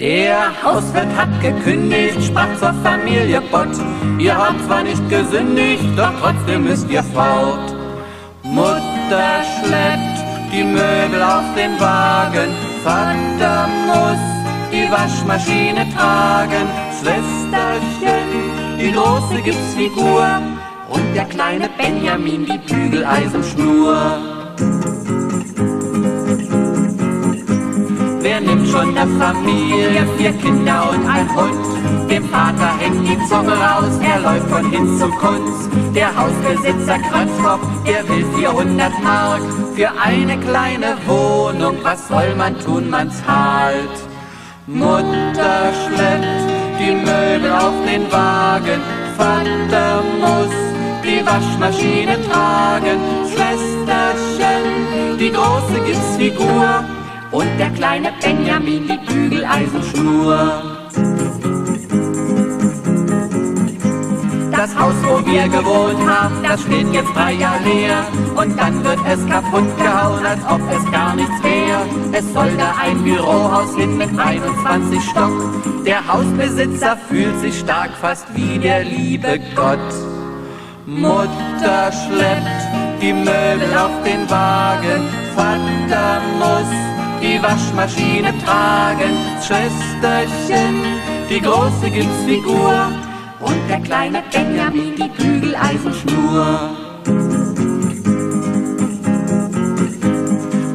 Der Hauswirt hat gekündigt, sprach zur Familie Bott. Ihr habt zwar nicht gesündigt, doch trotzdem müsst ihr fort. Mutter schleppt die Möbel auf den Wagen, Vater muss die Waschmaschine tragen, Schwesterchen die große Gipsfigur und der kleine Benjamin die Bügeleisenschnur. Nimmt schon der Familie vier Kinder und ein Hund? Dem Vater hängt die Zunge raus, er läuft von Hinz zum Kunz. Der Hausbesitzer Kratzkopf, der will 400 Mark für eine kleine Wohnung. Was soll man tun, man zahlt? Mutter schleppt die Möbel auf den Wagen, Vater muss die Waschmaschine tragen, Schwesterchen die große Gipsfigur und der kleine Benjamin die Bügeleisenschnur. Das Haus, wo wir gewohnt haben, das steht jetzt drei Jahre leer. Und dann wird es kaputt gehauen, als ob es gar nichts wäre. Es soll da ein Bürohaus hin mit 21 Stock. Der Hausbesitzer fühlt sich stark, fast wie der liebe Gott. Mutter schleppt die Möbel auf den Wagen, Vater muss die Waschmaschine tragen, Schwesterchen, die große Gipsfigur und der kleine Benjamin die Bügeleisenschnur.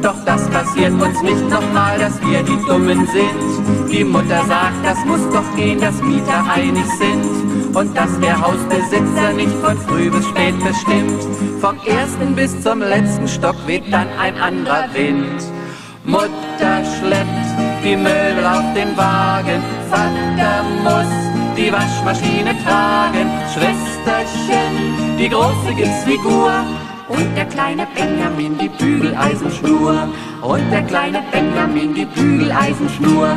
Doch das passiert uns nicht nochmal, dass wir die Dummen sind. Die Mutter sagt, das muss doch gehen, dass Mieter einig sind. Und dass der Hausbesitzer nicht von früh bis spät bestimmt. Vom ersten bis zum letzten Stock weht dann ein anderer Wind. Mutter schleppt die Möbel auf den Wagen, Vater muss die Waschmaschine tragen, Schwesterchen die große Gipsfigur und der kleine Benjamin die Bügeleisenschnur und der kleine Benjamin die Bügeleisenschnur.